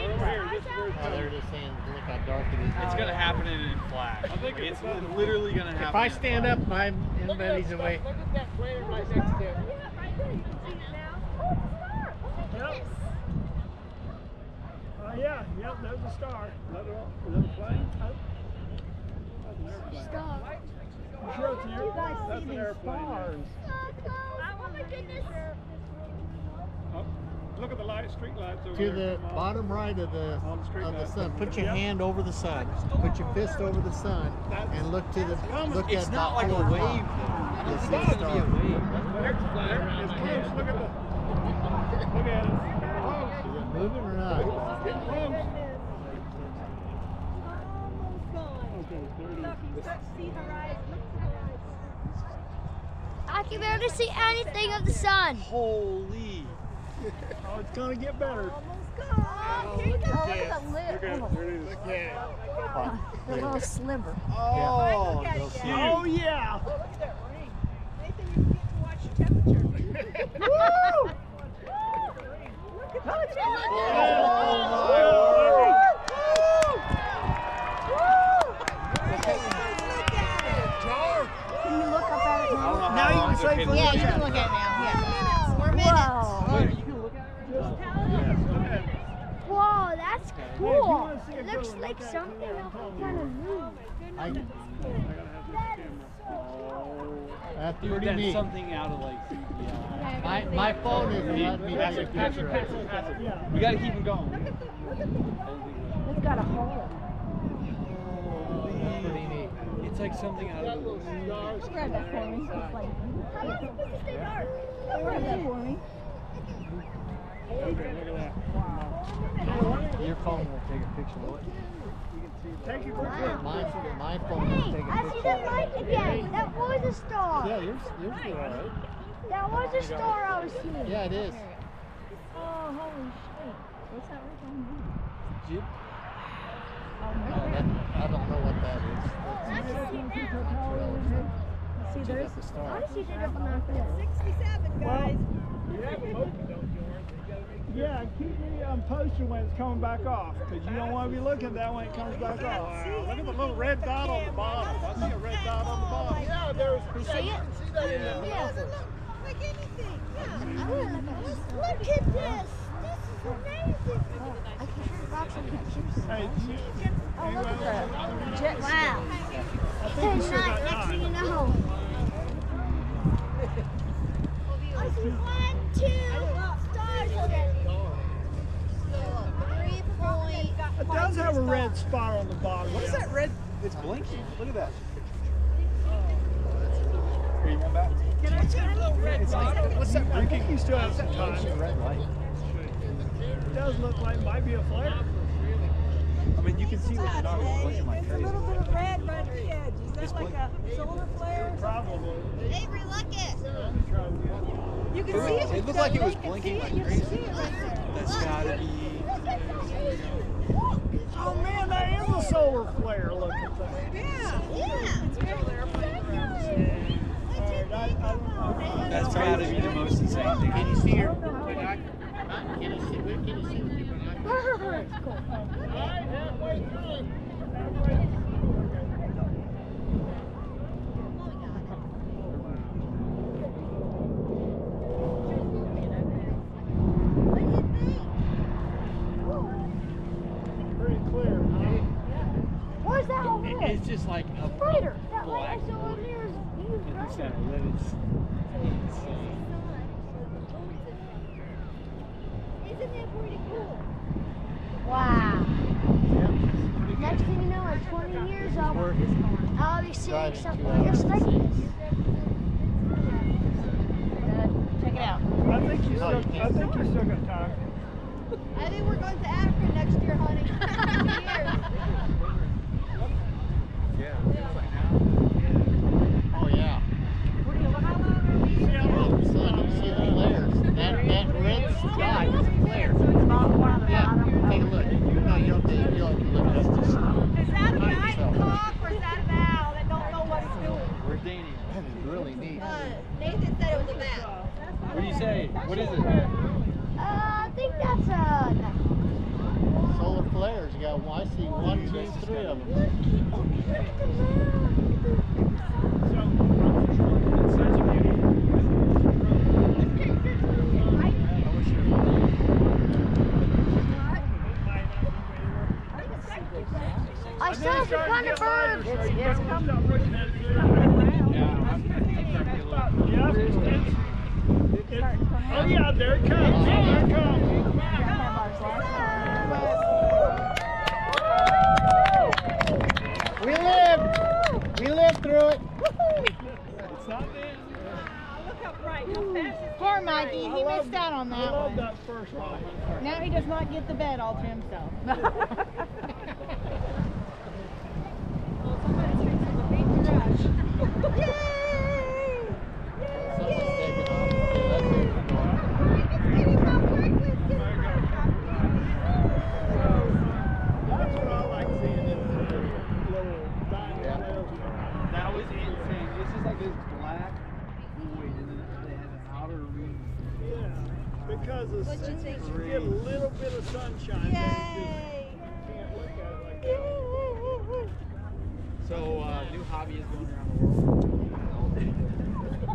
Oh, they're just saying, look how dark it is. It's gonna happen in a flash. I think it's literally gonna happen. If I in a stand flash. up, my anybody's away. Look at that crater right next to it. Uh, yeah, yep, there's a star. Is that a, is that a plane? Oh. That's an airplane. Star. I'm sure it's an You guys. That's see an these airplane. stars. Oh my goodness. Oh, look at the light, street lights over To there. the Come on. bottom right of the On the street of the lights. sun. Put your Yep. hand over the sun. Put your fist over the sun and look to the look It's at not the like a wave top. though. It's not gonna be a wave. There, there, it's close. Look at the. Look at it. Close. Is it moving or not? Getting close. I can barely see anything of the sun. Holy. Oh, it's gonna get better. Oh, here you go. Look at the lip. Look at it. There it is. Look at it. The little sliver. Oh, Yeah. those Oh yeah. Woo! Can you look up at it I don't know now? how Now you can say for to the look Yeah, you can look at it Four Whoa. Wait, you can look at it? Whoa, that's cool. wanna see a It looks like look at it. something Yeah, I'm else kind of moved. I, I gotta have this camera. Oh, that's Dude, pretty that's neat. something out of like CGI. My my phone isn't letting me Pass it, pass it, pass it. it, pass it. We gotta keep him going. It's got a hole. That's pretty neat. It's like something out of the Grab that for me. It's like, grab that for me. Your phone won't take a picture, will it? Take your quick look. My, my phone won't take a I see the light again. That was a star. Yeah, yours, yours is all right. That was a star I was seeing. Yeah, it is. Oh, holy shit. What's that right down Jib. Oh, that, I don't know what that is. there? See, there's That's a star. I see it up on that there. Well, you have a motor, don't you, Yeah, keep me um, posted when it's coming back off, because you don't want to be looking at that when it comes back off. Look at the little red dot on the bottom. I see a red dot on the bottom. Yeah, there's. You see it? Yeah. like anything. Yeah. I want to look at this. Look at this. This is amazing. I can hear rocks and pictures. Hey, you, Oh, look at the jet. Wow. I think Hey, you still night, next thing you know. One, two stars. Three point. It does have a red spot on the bottom. What is that red? It's blinking. Look at that. Here, you want back? That little red? What's that? I think you still have some a time. red light. It does look like it might be a flare. I mean, you can see what the dog is blinking like It's a little bit of red right at the edge. Is that like a solar flare? Probably. Avery, look it. Let me try again. You can It see it. looked- it looked like it was blinking like crazy. can see it right there. That's gotta be. Oh man, that is a solar flare looking thing. Yeah. Yeah. It's That's gotta be the most insane thing. Can you see her? Can you see, where can you see with your binoculars? It's cool. What do you think? pretty clear, huh? Where's that over It- there? It's just like a Spider. That light I saw over there is In the center, that is insane. Isn't it pretty cool? Wow. Next thing you know, in 20 years, I'll, I'll be seeing Driving something just like this. Check it out. I think you No, you still, I can't. think you still got time. I think we're going to Africa next year, honey. Two years. Oh yeah. See how long? So you can see the flares. That that red sky is a flare. Yeah. Take a look. No, you don't. have to- You don't have to look. That's just. Is that a Hide guy yourself. cock or is that a Val that don't know what he's doing? We're dating. That is really neat. Uh, Nathan said it was a Val. What do you say? What is it? Uh, I think that's a. of them. I see one, two, three of them. So, it's such a beauty. I I saw some kind of birds. It's, it's coming. Yeah, it's, it's, it's, oh yeah, there it comes. There it comes. We lived. We lived through it. It's not the end. Look how bright, how fast Poor Mikey, he love- missed out on I that one. that first one. Now he does not get the bed all to himself. Well, somebody's fixing to beat the rush. Someone's taking off. Okay, that's it. We're going. That's what I like seeing in the little diamond Yeah. whales. That was insane. It's just like this black void, and then they had an outer ring. Yeah, because as What'd you soon think? you get a little bit of sunshine, Yay! just can't look at it like that. So, uh, new hobby is going around the world.